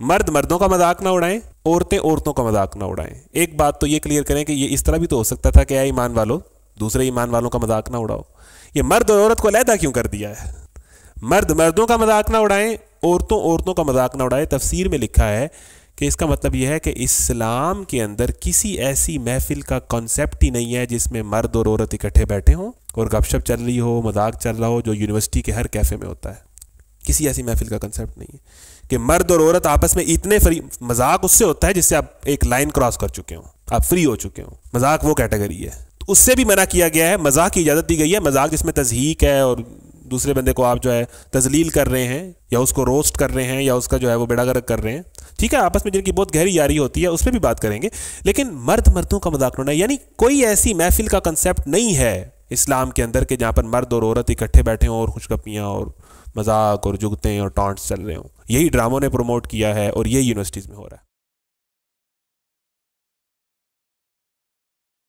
मर्द मर्दों का मज़ाक ना उड़ाएँ, औरतें औरतों का मज़ाक ना उड़ाएँ। एक बात तो ये क्लियर करें कि ये इस तरह भी तो हो सकता था कि, या ईमान वालों, दूसरे ईमान वालों का मज़ाक ना उड़ाओ। ये मर्द और औरत को अलहदा क्यों कर दिया है? मर्द मर्दों का मज़ाक ना उड़ाएँ, औरतों औरतों का मज़ाक ना उड़ाएँ। तफसीर में लिखा है कि इसका मतलब यह है कि इस्लाम के अंदर किसी ऐसी महफिल का कॉन्सेप्ट ही नहीं है जिसमें मर्द और औरत इकट्ठे बैठे हों और गपशप चल रही हो, मज़ाक चल रहा हो, जो यूनिवर्सिटी के हर कैफ़े में होता है। किसी ऐसी महफिल का कंसेप्ट नहीं है। कि मर्द और औरत आपस में इतने फ्री मज़ाक उससे होता है जिससे आप एक लाइन क्रॉस कर चुके हो, आप फ्री हो चुके हो। मज़ाक वो कैटेगरी है। तो उससे भी मना किया गया है, मज़ाक की इजाज़त दी गई है, मज़ाक जिसमें तजहीक है और दूसरे बंदे को आप जो है तजलील कर रहे हैं, या उसको रोस्ट कर रहे हैं, या उसका जो है वो बेड़ा गर्क कर रहे हैं। ठीक है, आपस में जिनकी बहुत गहरी यारी होती है, उस पर भी बात करेंगे। लेकिन मर्द मर्दों का मज़ाक उड़ाना, यानी कोई ऐसी महफिल का कंसेप्ट नहीं है इस्लाम के अंदर के जहाँ पर मर्द और औरत इकट्ठे बैठे हों और खुशगपियाँ और मज़ाक और जुगतें और टॉन्ट्स चल रहे हों। यही ड्रामों ने प्रमोट किया है और यही यूनिवर्सिटीज़ में हो रहा है।